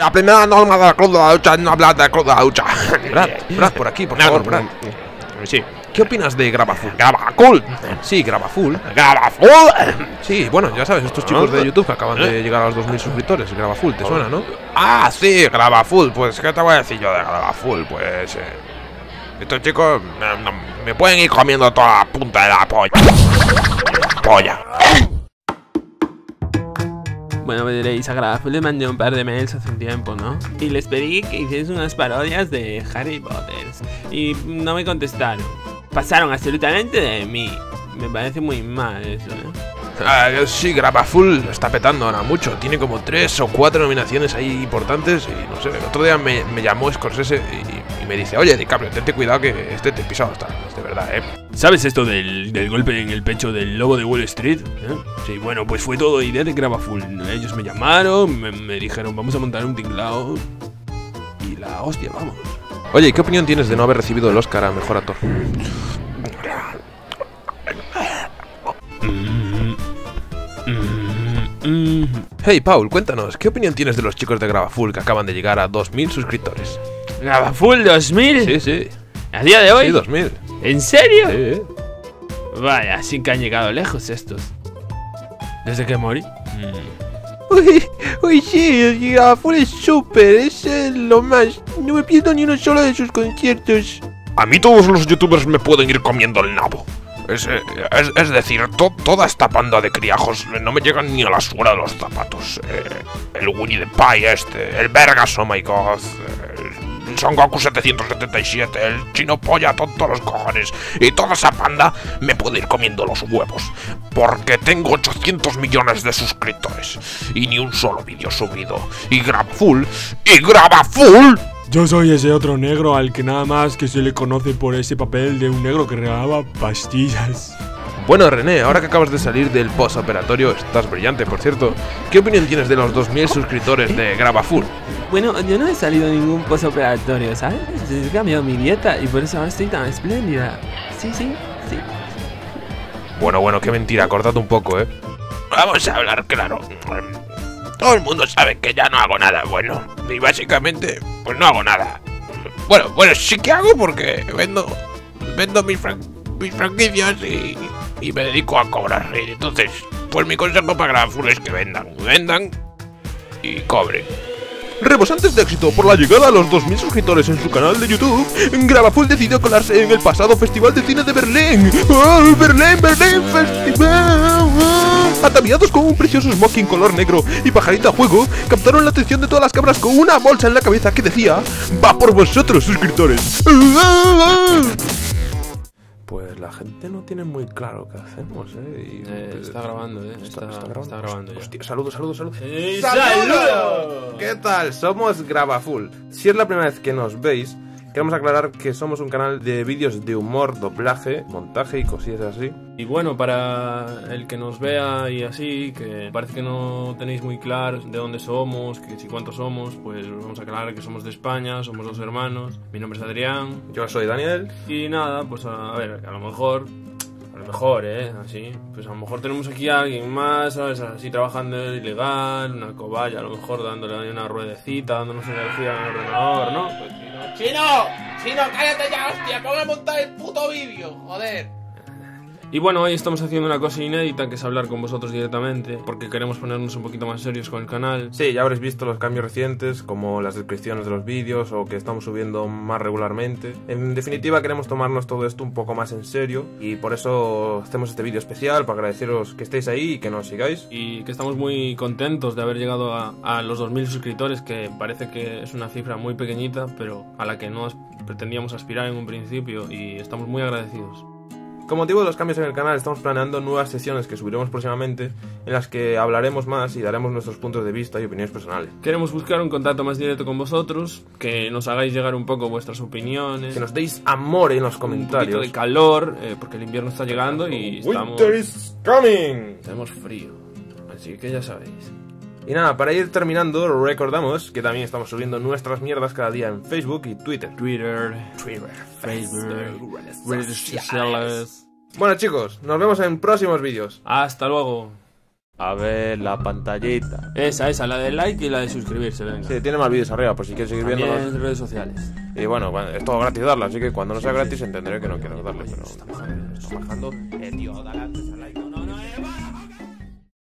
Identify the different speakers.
Speaker 1: La primera norma de la cruz de la lucha es no hablar de la cruz de la lucha. Brad, Brad, por aquí, por favor, Brad.
Speaker 2: Sí.
Speaker 1: ¿Qué opinas de Grabaful?
Speaker 2: Grabacul.
Speaker 1: Sí, Grabaful.
Speaker 2: Grabaful.
Speaker 1: Sí, bueno, ya sabes, estos chicos de YouTube que acaban de llegar a los 2000 suscriptores. Grabaful, ¿te suena, no?
Speaker 2: Ah, sí, Grabaful. Pues, ¿qué te voy a decir yo de Grabaful? Pues, eh, estos chicos me, no- me pueden ir comiendo toda la punta de la polla. Polla.
Speaker 3: Bueno, veréis, a Grafo le mandé un par de mails hace un tiempo, ¿no? Y les pedí que hiciesen unas parodias de Harry Potter. Y no me contestaron. Pasaron absolutamente de mí. Me parece muy mal eso, ¿eh?
Speaker 1: Ah, sí, Grabaful lo está petando ahora mucho. Tiene como tres o cuatro nominaciones ahí importantes. Y no sé, el otro día me, me llamó Scorsese y, y me dice: Oye, DiCaprio, tente cuidado que este te pisa hasta de verdad, eh.
Speaker 3: ¿Sabes esto del, del golpe en el pecho del lobo de Wall Street? ¿Eh? Sí, bueno, pues fue todo idea de Grabaful. Ellos me llamaron, me, me dijeron, vamos a montar un tinglao. Y la hostia, vamos.
Speaker 1: Oye, ¿y ¿qué opinión tienes de no haber recibido el Oscar a mejor actor? Hey, Paul, cuéntanos, ¿qué opinión tienes de los chicos de Grabaful que acaban de llegar a 2000 suscriptores?
Speaker 3: ¿Grabaful 2000?
Speaker 1: Sí, sí.
Speaker 3: ¿A día de hoy?
Speaker 1: Sí, 2000.
Speaker 3: ¿En serio?
Speaker 1: Sí.
Speaker 3: Vaya, sí que han llegado lejos estos. ¿Desde que morí?
Speaker 1: Uy, uy, sí, Grabaful es súper, es eh, lo más. No me pierdo ni uno solo de sus conciertos.
Speaker 2: A mí todos los youtubers me pueden ir comiendo el nabo. Es, eh, es, es decir, to- toda esta panda de criajos eh, no me llegan ni a la suela de los zapatos. Eh, el Winnie the Pie este, el Vergas, oh my god, eh, Son Goku 777, el Chino Polla, to- todos los cojones. Y toda esa panda me puede ir comiendo los huevos. Porque tengo 800 millones de suscriptores. Y ni un solo vídeo subido. Y graba full. Y graba full.
Speaker 4: Yo soy ese otro negro al que nada más que se le conoce por ese papel de un negro que regalaba pastillas.
Speaker 1: Bueno, René, ahora que acabas de salir del postoperatorio, estás brillante, por cierto. ¿Qué opinión tienes de los 2000 suscriptores de Grabaful?
Speaker 3: Bueno, yo no he salido de ningún postoperatorio, ¿sabes? He cambiado mi dieta y por eso ahora estoy tan espléndida. Sí, sí, sí.
Speaker 1: Bueno, bueno, qué mentira, cortad un poco, ¿eh?
Speaker 2: Vamos a hablar claro. Todo el mundo sabe que ya no hago nada bueno. Y básicamente, pues no hago nada. Bueno, bueno, sí que hago porque vendo, vendo mis, fran- mis franquicias y, y me dedico a cobrar. Entonces, pues mi consejo para Grafur es que vendan, vendan y cobren.
Speaker 1: Rebosantes de éxito por la llegada a los 2000 suscriptores en su canal de YouTube, Grabaful decidió colarse en el pasado Festival de Cine de Berlín. ¡Oh, Berlín, Berlín Festival! Ataviados con un precioso smoking color negro y pajarita a juego, captaron la atención de todas las cámaras con una bolsa en la cabeza que decía ¡Va por vosotros, suscriptores! Pues la gente no tiene muy claro qué hacemos, ¿eh? Y,
Speaker 3: está grabando, ¿eh? Está, está grabando ya.
Speaker 1: Hostia, saludos, saludos, saludos.
Speaker 3: ¡Eh,
Speaker 1: ¡Saludos! ¿Qué tal? Somos Grabaful. Si es la primera vez que nos veis, queremos aclarar que somos un canal de vídeos de humor, doblaje, montaje y cosillas así.
Speaker 3: Y bueno, para el que nos vea y así, que parece que no tenéis muy claro de dónde somos, que si cuántos somos, pues os vamos a aclarar que somos de España, somos dos hermanos, mi nombre es Adrián,
Speaker 1: Yo soy Daniel.
Speaker 3: y nada, pues a, a ver, a lo mejor, a lo mejor, ¿eh? Así, pues a lo mejor tenemos aquí a alguien más, ¿sabes? Así trabajando ilegal, una cobaya, a lo mejor dándole una ruedecita, dándonos energía al ordenador, ¿no? Pues,
Speaker 2: ¡Chino! ¡Chino, cállate ya, hostia! ¡Ponga a montar el puto vídeo! ¡Joder!
Speaker 3: Y bueno, hoy estamos haciendo una cosa inédita que es hablar con vosotros directamente, porque queremos ponernos un poquito más serios con el canal.
Speaker 1: Sí, ya habréis visto los cambios recientes, como las descripciones de los vídeos o que estamos subiendo más regularmente. En definitiva, queremos tomarnos todo esto un poco más en serio y por eso hacemos este vídeo especial para agradeceros que estéis ahí y que nos sigáis.
Speaker 3: Y que estamos muy contentos de haber llegado a, a los 2.000 suscriptores, que parece que es una cifra muy pequeñita, pero a la que no pretendíamos aspirar en un principio y estamos muy agradecidos.
Speaker 1: Con motivo de los cambios en el canal, estamos planeando nuevas sesiones que subiremos próximamente, en las que hablaremos más y daremos nuestros puntos de vista y opiniones personales.
Speaker 3: Queremos buscar un contacto más directo con vosotros, que nos hagáis llegar un poco vuestras opiniones,
Speaker 1: Que nos deis amor en los
Speaker 3: un poquito
Speaker 1: comentarios.
Speaker 3: de calor, eh, porque el invierno está llegando y estamos,
Speaker 1: Winter is coming.
Speaker 3: tenemos frío. Así que ya sabéis.
Speaker 1: Y nada, para ir terminando, recordamos que también estamos subiendo nuestras mierdas cada día en Facebook y Twitter.
Speaker 3: Twitter, Facebook, redes sociales.
Speaker 1: Bueno chicos, nos vemos en próximos vídeos.
Speaker 3: Hasta luego.
Speaker 1: A ver, la pantallita.
Speaker 3: Esa, esa, la de like y la de suscribirse, venga.
Speaker 1: Sí, tiene más vídeos arriba, por si quieres seguir viéndolos.
Speaker 3: en redes sociales.
Speaker 1: Y bueno, es todo gratis darle, así que cuando no sea gratis entenderé que no quiero darle, pero... Está bajando. Eh, tío, dale antes like.
Speaker 3: No, no, va.